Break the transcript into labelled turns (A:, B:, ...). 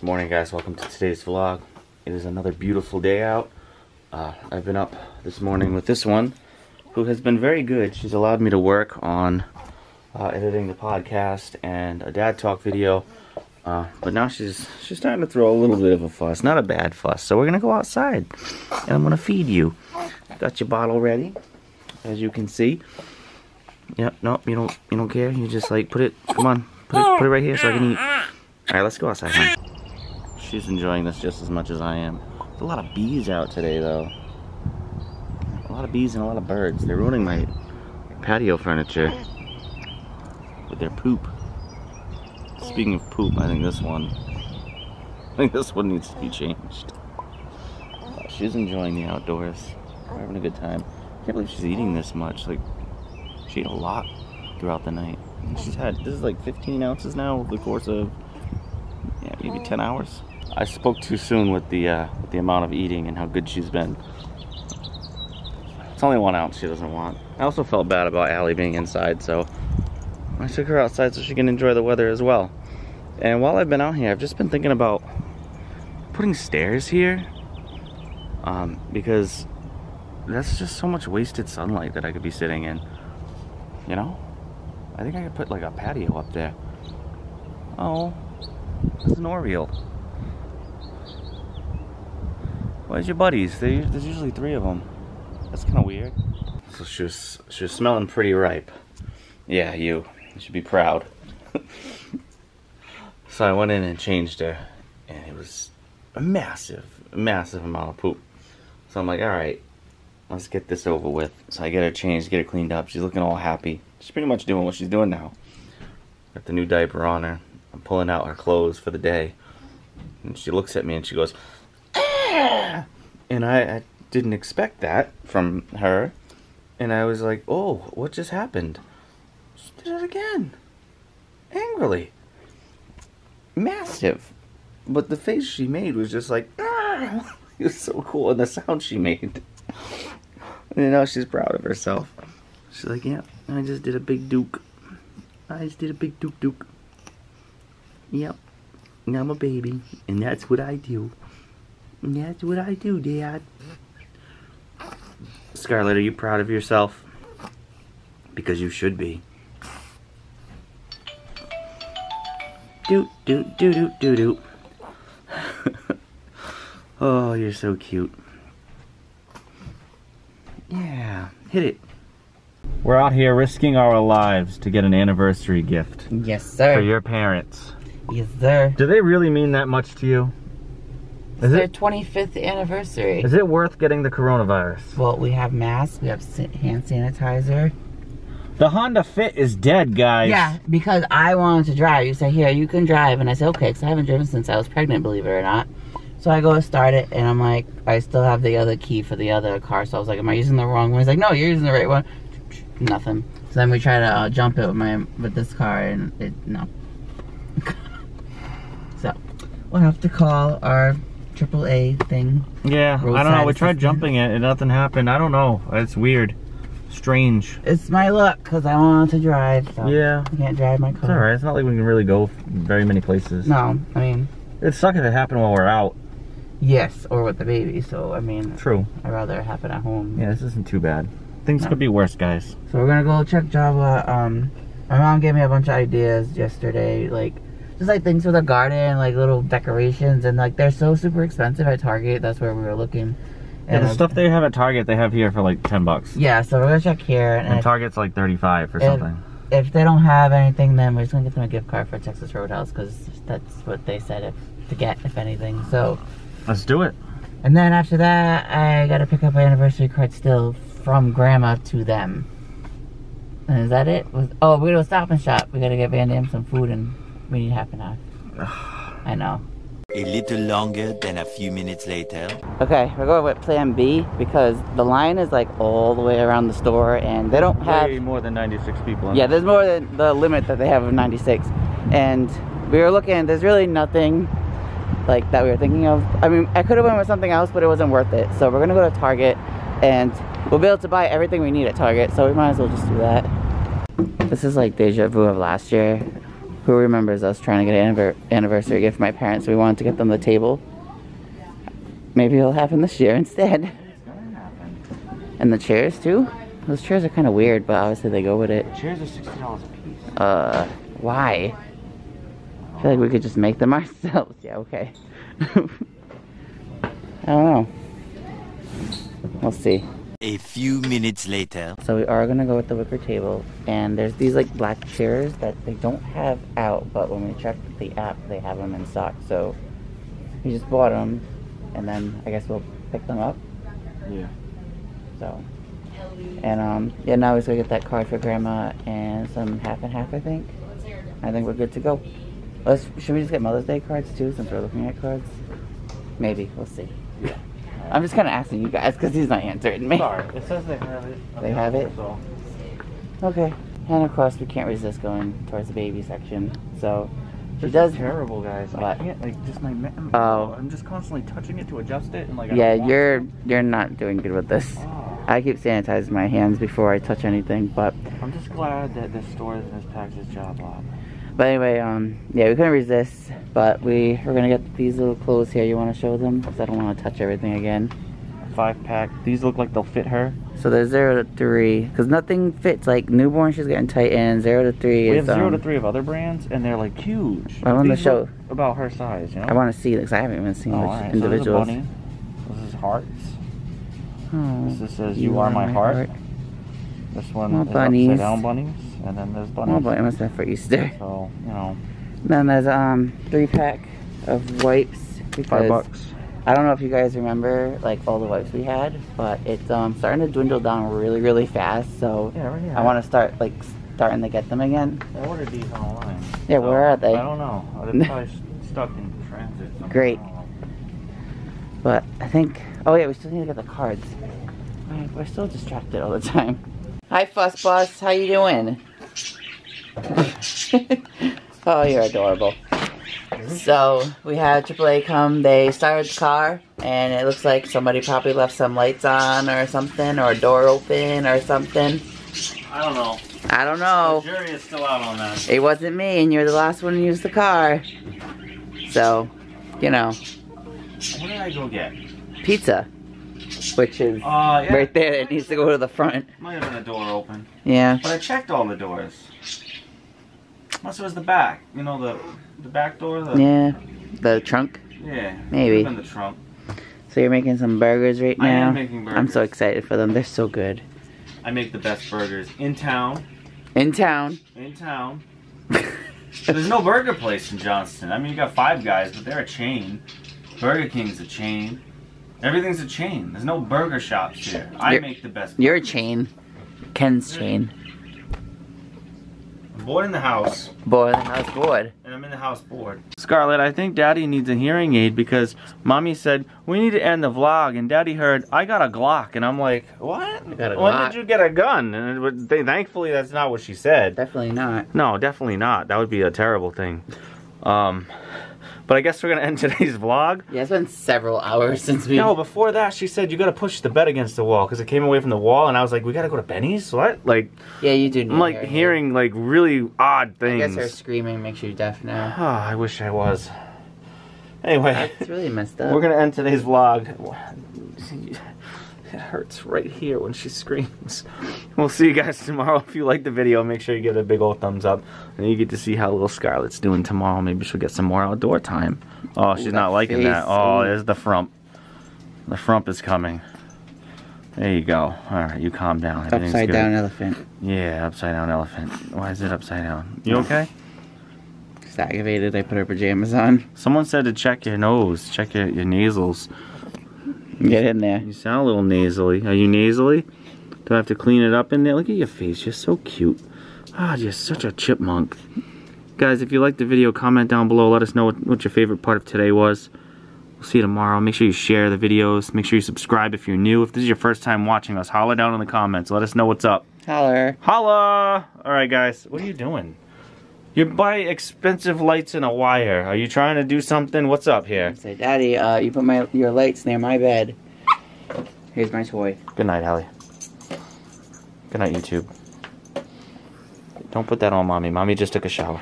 A: Good morning guys, welcome to today's vlog. It is another beautiful day out. Uh, I've been up this morning with this one, who has been very good. She's allowed me to work on uh, editing the podcast and a dad talk video. Uh, but now she's she's starting to throw a little bit of a fuss. Not a bad fuss. So we're gonna go outside and I'm gonna feed you. Got your bottle ready, as you can see. Yep, nope, you don't you don't care. You just like put it come on, put it put it right here so I can eat. Alright, let's go outside, huh? She's enjoying this just as much as I am. There's a lot of bees out today though. A lot of bees and a lot of birds. They're ruining my patio furniture with their poop. Speaking of poop, I think this one, I think this one needs to be changed. She's enjoying the outdoors. We're having a good time. I can't believe she's eating this much. Like, she ate a lot throughout the night. She's had, this is like 15 ounces now over the course of, yeah, maybe 10 hours. I spoke too soon with the, uh, with the amount of eating and how good she's been. It's only one ounce she doesn't want. I also felt bad about Allie being inside, so I took her outside so she can enjoy the weather as well. And while I've been out here, I've just been thinking about putting stairs here. Um, because that's just so much wasted sunlight that I could be sitting in. You know? I think I could put like a patio up there. Oh, that's an Oriole. Where's your buddies? They, there's usually three of them. That's kind of weird. So she was, she was smelling pretty ripe. Yeah, you. You should be proud. so I went in and changed her, and it was a massive, massive amount of poop. So I'm like, all right, let's get this over with. So I get her changed, get her cleaned up. She's looking all happy. She's pretty much doing what she's doing now. Got the new diaper on her. I'm pulling out her clothes for the day. And she looks at me and she goes, And I, I didn't expect that from her. And I was like, oh, what just happened? She did it again. Angrily. Massive. But the face she made was just like, ah! It was so cool. And the sound she made. And now she's proud of herself. She's like, yeah, I just did a big duke. I just did a big duke duke. Yep. And I'm a baby. And that's what I do. And that's what I do, Dad. Scarlett, are you proud of yourself? Because you should be. Doot, doot, doot, doot, doot, doot. oh, you're so cute. Yeah, hit it. We're out here risking our lives to get an anniversary gift
B: Yes, sir.
A: for your parents.
B: Yes, sir.
A: Do they really mean that much to you? Is
B: Their
A: it
B: 25th anniversary.
A: is it worth getting the coronavirus?
B: well, we have masks, we have hand sanitizer.
A: The Honda Fit is dead, guys.
B: Yeah, because I wanted to drive. You say, here, you can drive. And I said, okay, because I haven't driven since I was pregnant, believe it or not. So I go to start it, and I'm like, I still have the other key for the other car. So I was like, am I using the wrong one? He's like, no, you're using the right one. Nothing. So then we try to uh, jump it with my with this car, and it no. so we'll have to call our AAA thing.
A: Yeah, I don't know. We tried jumping it and nothing happened. I don't know. It's weird. Strange.
B: It's my luck because I wanted to drive. So
A: Yeah.
B: I can't drive my car.
A: It's alright. It's not like we can really go very many places.
B: No, I mean,
A: It'd suck if it happened while we're out.
B: yes, or with the baby. So I mean,
A: True.
B: I'd rather it happen at home.
A: Yeah, this isn't too bad. Things
B: No.
A: could be worse, guys.
B: So we're gonna go check Java. Um, my mom gave me a bunch of ideas yesterday, like just like things for the garden, like little decorations, and like they're so super expensive at Target. That's where we were looking.
A: Yeah,
B: And,
A: the
B: uh,
A: stuff they have at Target, they have here for like 10 bucks.
B: Yeah, so we're gonna check here, and
A: And
B: if,
A: Target's like 35 or something.
B: if they don't have anything, then we're just gonna get them a gift card for Texas Roadhouse because that's what they said if to get, if anything. So.
A: Let's do it.
B: And then after that, I gotta pick up an anniversary card still from grandma to them. And is that it? Was, oh, we go to Stop and Shop. We gotta get Van Dam some food and we need half an hour. I know.
C: A little longer than a few minutes later.
B: Okay, we're going with plan B because the line is like all the way around the store and they don't have.
A: Way more than 96 people
B: Yeah, there's more than the limit that they have of 96. And we were looking, there's really nothing like that we were thinking of. I mean, I could have went with something else, but it wasn't worth it. So we're gonna go to Target and we'll be able to buy everything we need at Target. So we might as well just do that. This is like deja vu of last year. Who remembers us trying to get an anniver- anniversary gift for my parents? We wanted to get them the table. Maybe it'll happen this year instead.
A: It's gonna happen.
B: And the chairs too. Those chairs are kind of weird, but obviously they go with it.
A: Chairs are sixty dollars a piece.
B: Uh, why? I feel like we could just make them ourselves. Yeah, okay. I don't know. We'll see.
C: A few minutes later.
B: So we are gonna go with the wicker table, and there's these like black chairs that they don't have out, but when we checked the app, they have them in stock. So we just bought them, and then I guess we'll pick them up.
A: Yeah.
B: So, and um, yeah, now we're gonna get that card for grandma and some half and half. I think. I think we're good to go. Let's. Should we just get Mother's Day cards too, since we're looking at cards? Maybe we'll see.
A: Yeah.
B: I'm just kind of asking you guys because he's not answering me.
A: Sorry, it says they have it.
B: They have it?
A: So.
B: Okay. And of course, we can't resist going towards the baby section. So she
A: This
B: does.
A: is terrible, guys. I can't like just my.
B: Oh.
A: I'm just constantly touching it to adjust it and like.
B: Yeah, you're
A: to.
B: you're not doing good with this.
A: Oh.
B: I keep sanitizing my hands before I touch anything, but
A: I'm just glad that this store and this packs his job up.
B: but anyway, um, yeah, we couldn't resist. But we we're gonna get these little clothes here. You want to show them? Because I don't want to touch everything again.
A: Five pack. These look like they'll fit her.
B: So there's zero to three, because nothing fits. Like newborn, she's getting tight in. Zero to three
A: We
B: is
A: have zero
B: um,
A: to three of other brands, and they're like huge.
B: I wanted to show-
A: about her size, you know.
B: I want to see this. I haven't even seen
A: Oh, alright.
B: individuals.
A: So this is bunny. This is hearts.
B: Oh,
A: This says you, are, my heart. This one
B: More
A: is
B: bunnies.
A: upside down bunnies, and then there's bunnies.
B: Oh, must have for Easter.
A: So you know,
B: Then there's um three pack of wipes
A: five bucks.
B: I don't know if you guys remember like all the wipes we had, but it's um starting to dwindle down really really fast. So
A: Yeah, right here.
B: I want to start like starting to get them again.
A: I ordered these online.
B: Yeah, where are they?
A: I don't know. They're probably stuck in transit.
B: Great.
A: I don't know.
B: But I think oh yeah, we still need to get the cards. Alright, We're still distracted all the time. Hi Fuss Boss, how you doing? oh, you're adorable. So we had AAA come. They started the car, and it looks like somebody probably left some lights on or something, or a door open or something.
A: I don't know.
B: I don't know.
A: The jury is still out on that.
B: It wasn't me, and you're the last one to use the car. So, you know,
A: What did I go get?
B: pizza, which is
A: Uh, yeah.
B: right there. It needs to go to the front.
A: Might have been a door open,
B: Yeah.
A: but I checked all the doors. Unless it was the back. You know the the back door. The,
B: Yeah. The trunk.
A: Yeah.
B: Maybe.
A: Could've the trunk.
B: So you're making some burgers right now.
A: I am making burgers.
B: I'm so excited for them. They're so good.
A: I make the best burgers in town.
B: In town.
A: In town. There's no burger place in Johnston. I mean, you got Five Guys, but they're a chain. Burger King's a chain. Everything's a chain. There's no burger shops here. I
B: You're-
A: make the best.
B: You're a chain. Ken's chain.
A: I'm bored in the house,
B: Boy, the house bored.
A: and I'm in the house bored. Scarlett, I think Daddy needs a hearing aid because Mommy said we need to end the vlog, and Daddy heard I got a Glock, and I'm like, what?
B: got a
A: when
B: Glock?
A: did you get a gun? And they, thankfully, that's not what she said.
B: Definitely not.
A: No, definitely not. That would be a terrible thing. Um, but I guess we're gonna end today's vlog.
B: Yeah, it's been several hours since we.
A: No, before that, she said you gotta push the bed against the wall because it came away from the wall, and I was like, we gotta go to Benny's. What? Like,
B: yeah, you do. Need
A: I'm like
B: her.
A: hearing like really odd things.
B: I
A: things.
B: guess her screaming makes you deaf now.
A: Oh, I wish I was. Anyway,
B: It's really messed up.
A: we're gonna end today's vlog. It hurts right here when she screams. We'll see you guys tomorrow. If you like the video, make sure you give it a big old thumbs up. And you get to see how little Scarlett's doing tomorrow. Maybe she'll get some more outdoor time. Oh, she's
B: Ooh,
A: not liking that. Oh,
B: Ooh.
A: there's the frump. The frump is coming. There you go. Alright, you calm down.
B: Upside
A: good.
B: down elephant.
A: Yeah, upside down elephant. Why is it upside down? You okay?
B: She's aggravated. I put her pajamas on.
A: Someone said to check your nose, check your, your nasals.
B: Get in there.
A: You sound a little nasally. Are you nasally? Do I have to clean it up in there? Look at your face. You're so cute. Ah, you're such a chipmunk. Guys, if you liked the video, comment down below. Let us know what, what your favorite part of today was. We'll see you tomorrow. Make sure you share the videos. Make sure you subscribe if you're new. If this is your first time watching us, holla down in the comments. Let us know what's up.
B: Holler.
A: Holla! Alright, guys. What are you doing? You buy expensive lights and a wire. Are you trying to do something? What's up here?
B: Say, Daddy, uh, you put my your lights near my bed. Here's my toy.
A: Good night, Hallie. Good night, YouTube. Don't put that on mommy. Mommy just took a shower.